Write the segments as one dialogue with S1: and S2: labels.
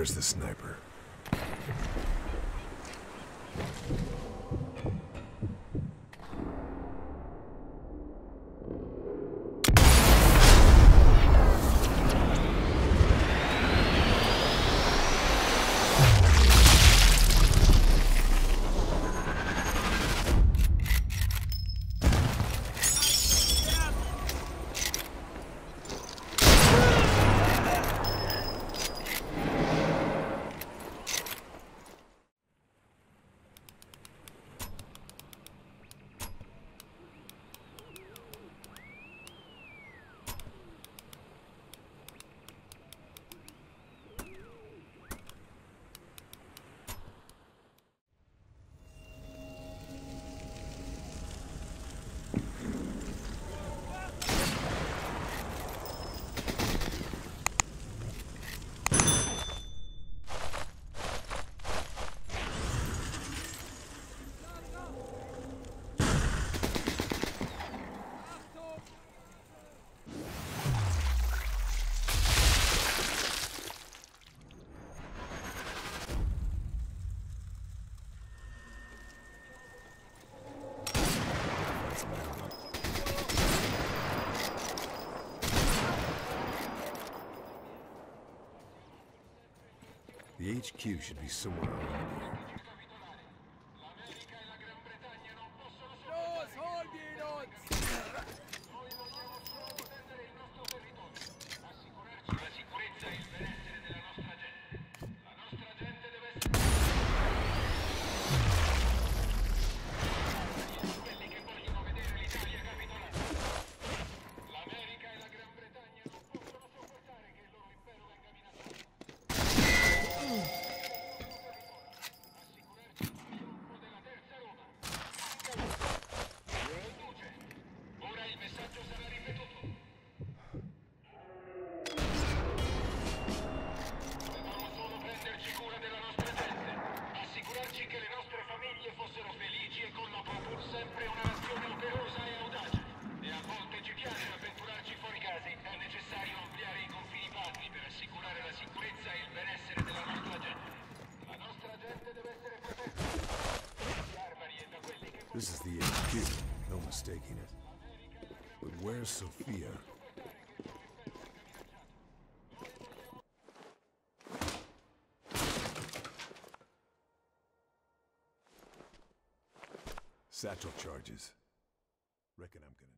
S1: There's the sniper. The HQ should be somewhere around here. This is the HQ, no mistaking it. But where's Sofia? Satchel charges. Reckon I'm gonna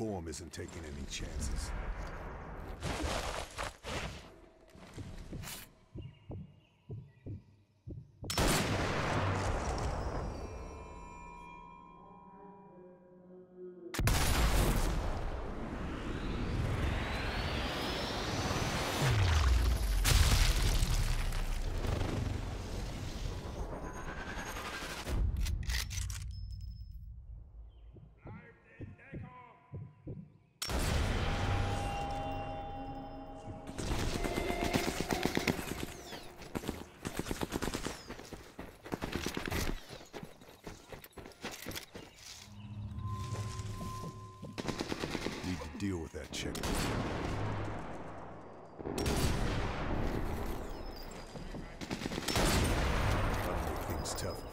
S1: Borm isn't taking any chances. that chicken. Things tough.